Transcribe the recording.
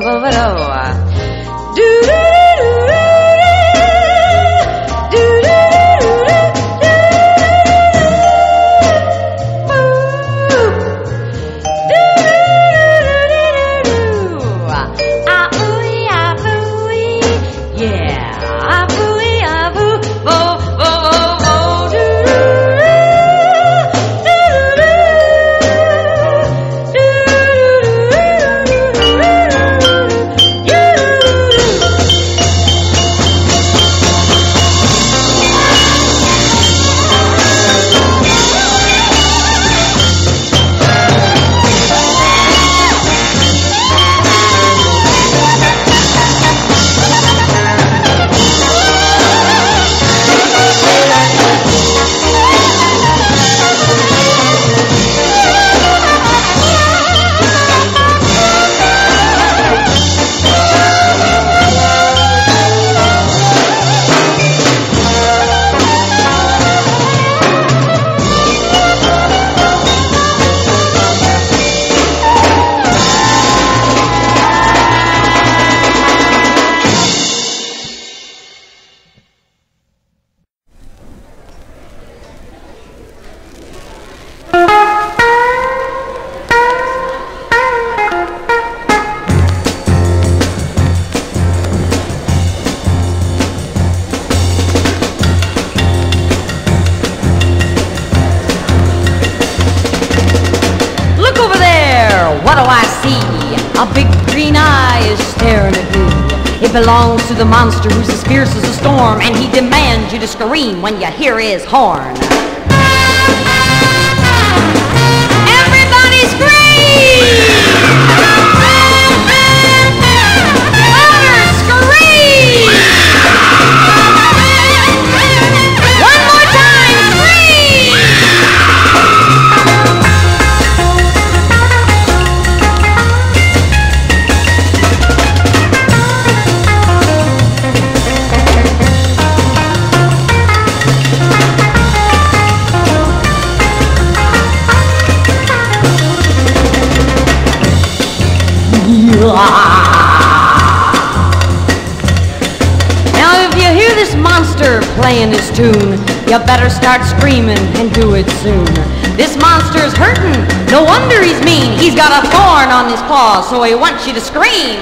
Borough. do do Green eye is staring at me. It belongs to the monster who's as fierce as a storm, and he demands you to scream when you hear his horn. Everybody scream! Monster playing his tune, you better start screaming and do it soon. This monster's hurting. No wonder he's mean. He's got a thorn on his paw, so he wants you to scream.